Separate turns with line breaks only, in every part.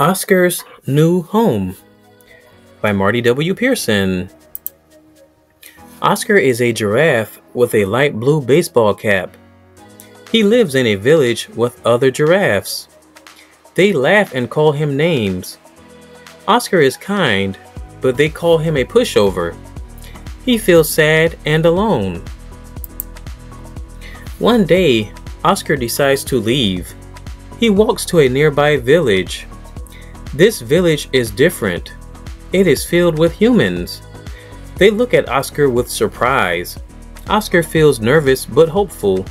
Oscar's New Home by Marty W. Pearson. Oscar is a giraffe with a light blue baseball cap. He lives in a village with other giraffes. They laugh and call him names. Oscar is kind, but they call him a pushover. He feels sad and alone. One day, Oscar decides to leave. He walks to a nearby village. This village is different. It is filled with humans. They look at Oscar with surprise. Oscar feels nervous but hopeful.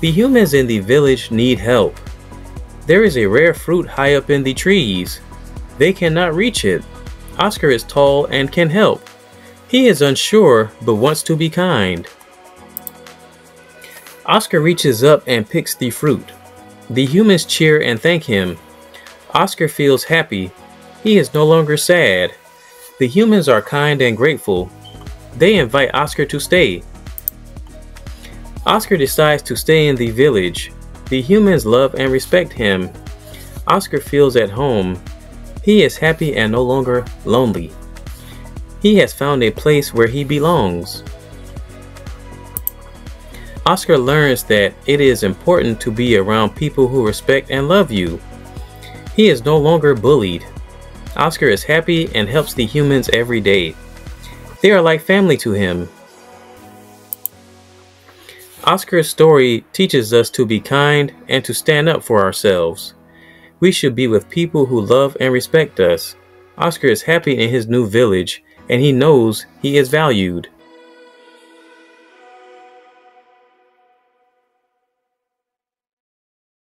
The humans in the village need help. There is a rare fruit high up in the trees. They cannot reach it. Oscar is tall and can help. He is unsure but wants to be kind. Oscar reaches up and picks the fruit. The humans cheer and thank him. Oscar feels happy. He is no longer sad. The humans are kind and grateful. They invite Oscar to stay. Oscar decides to stay in the village. The humans love and respect him. Oscar feels at home. He is happy and no longer lonely. He has found a place where he belongs. Oscar learns that it is important to be around people who respect and love you. He is no longer bullied. Oscar is happy and helps the humans every day. They are like family to him. Oscar's story teaches us to be kind and to stand up for ourselves. We should be with people who love and respect us. Oscar is happy in his new village and he knows he is valued.